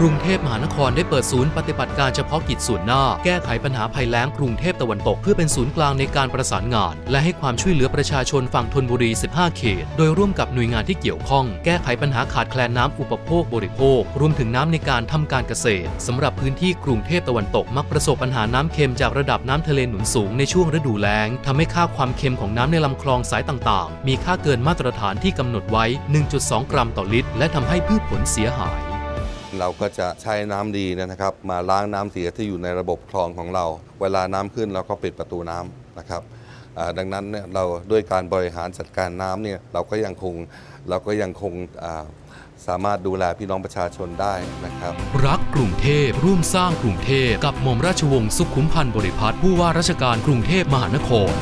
กรุงเทพมหานครได้เปิดศูนย์ปฏิบัติการเฉพาะกิจส่วนหน้า แก้ไขปัญหาภัยแล้งกรุงเทพตะวันตก เพื่อเป็นศูนย์กลางในการประสานงาน และให้ความช่วยเหลือประชาชนฝั่งธนบุรี 15 เขต โดยร่วมกับหน่วยงานที่เกี่ยวข้อง แก้ไขปัญหาขาดแคลนน้ำอุปโภคบริโภค รวมถึงน้ำในการทำการเกษตรสำหรับพื้นที่กรุงเทพตะวันตกมักประสบปัญหาน้ำเค็มจากระดับน้ำทะเลหนุนสูงในช่วงฤดูแล้งทำให้ค่าความเค็มของน้ำในลำคลองสายต่างๆ มีค่าเกินมาตรฐานที่กำหนดไว้ 1.2 กรัมต่อลิตร และทำให้พืชผลเสียหาย เราก็จะใช้น้ำดีเนยนะครับ มาล้างน้ำเสียที่อยู่ในระบบคลองของเรา เวลาน้ำขึ้นเราก็ปิดประตูน้ำนะครับดังนั้นเนี่ยเราด้วยการบริหารจัดการน้ำเนี่ยเราก็ยังคงเราก็ยังคงสามารถดูแลพี่น้องประชาชนได้นะครับ รักกรุงเทพร่วมสร้างกรุงเทพกับหม่อมราชวงศ์สุขุมพันธ์บริพัตรผู้ว่าราชการกรุงเทพมหานคร